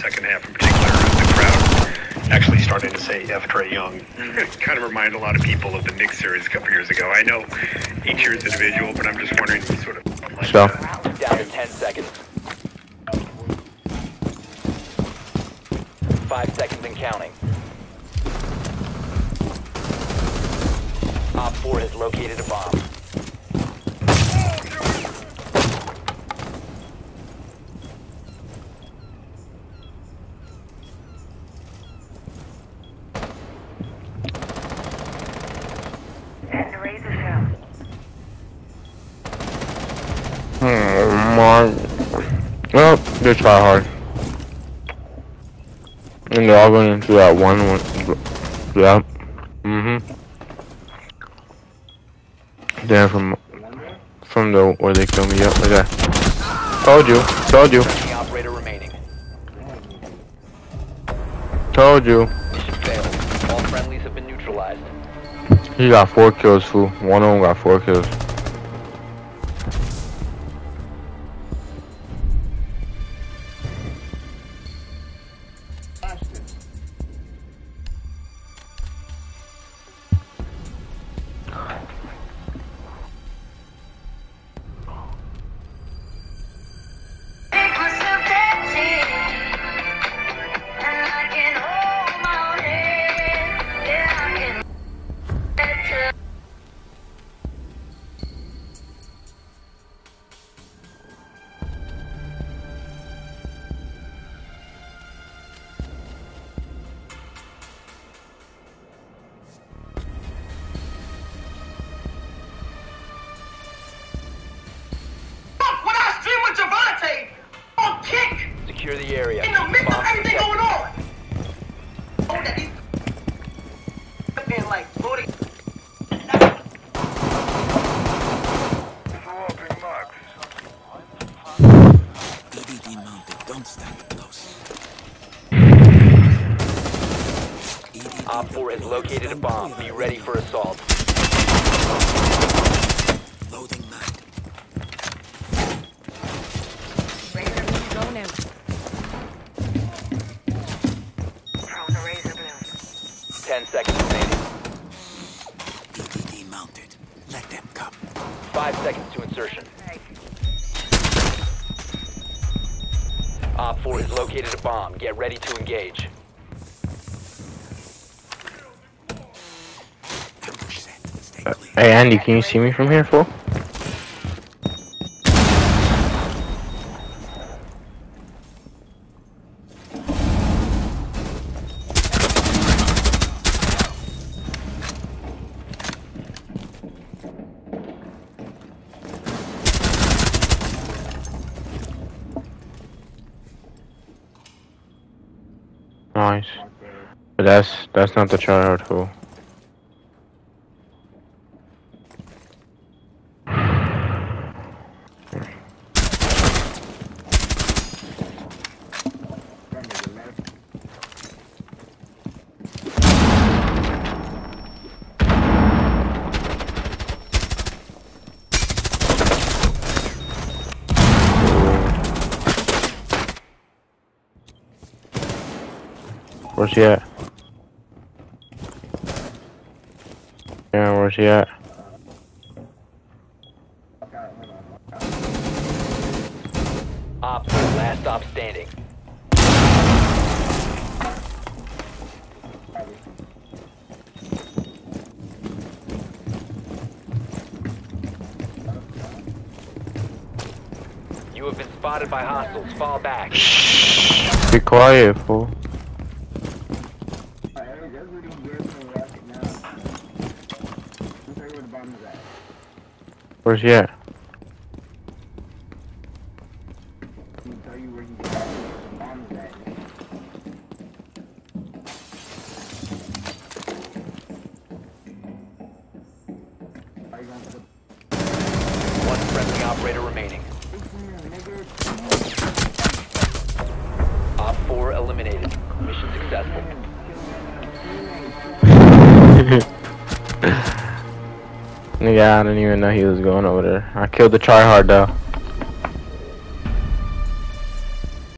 second half in particular, the crowd actually starting to say F. Trae Young. Mm-hmm. kind of remind a lot of people of the Knicks series a couple years ago. I know each year is individual, but I'm just wondering sort of. Like So. that. Down to 10 seconds. Five seconds and counting. OpFor has located a bomb. Well, they try hard. And they're all going into that one one. Yeah. Mm-hmm. Then from from the where they killed me up like that. Told you. Told you. Friendly operator remaining. Told you. Mission failed. All friendlies have been neutralized. He got four kills, fool. One of them got four kills. Secure the area. in the midst of everything going on. Oh, that. Been like, Lordy. EDD mounted. Don't stand close. OpFor has located a bomb. Be ready for assault. 10 seconds remaining. EDD mounted. Let them come. Five seconds to insertion. OpFor has located a bomb. Get ready to engage. Ambush set. Stay Uh. Hey Andy, can you see me from here, fool? Nice. But that's that's not the tryhard fool. Where's he at? Yeah, where's he at? Op last stop standing. You have been spotted by hostiles. Fall back. Shh. Be quiet, fool. Where's he at? One friendly operator remaining. Op 4 eliminated. Mission successful. Nigga, I didn't even know he was going over there. I killed the tryhard though.